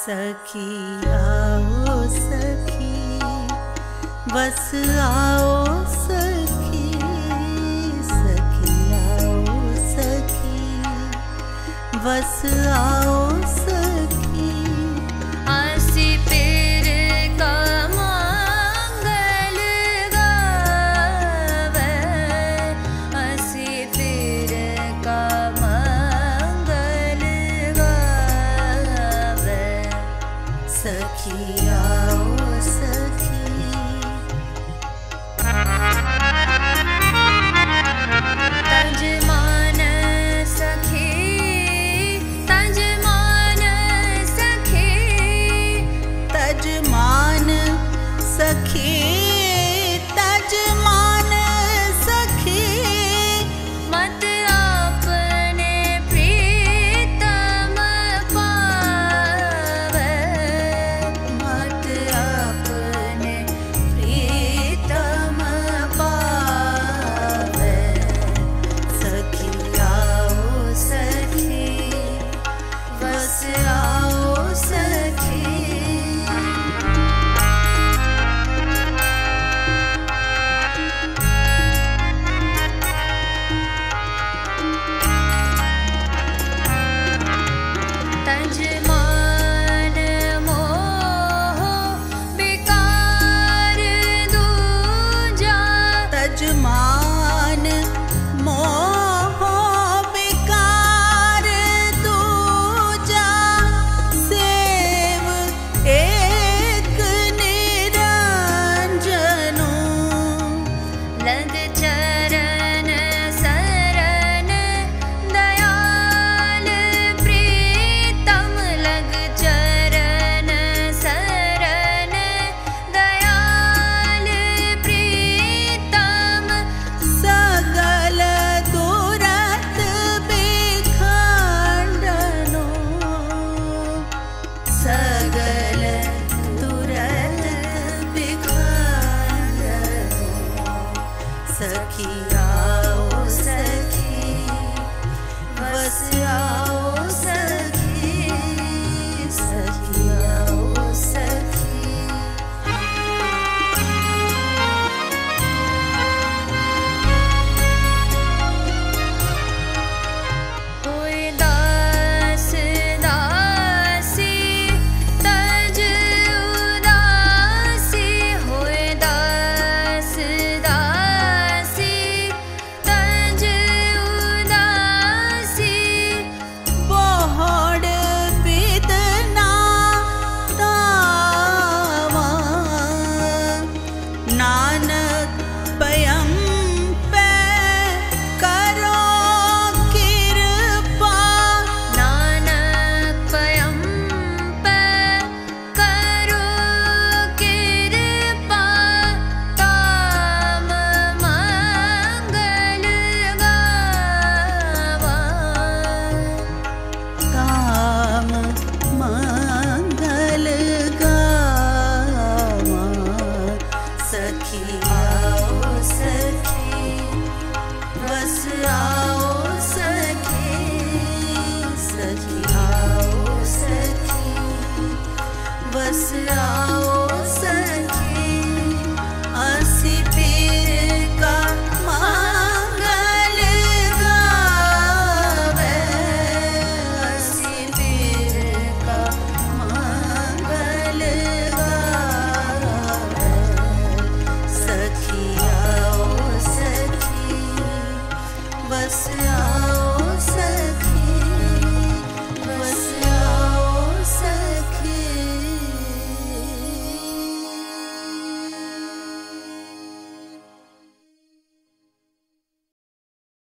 सखी आओ सखी बस आओ सखी सखी आओ सखी बस आओ सखी। aqui.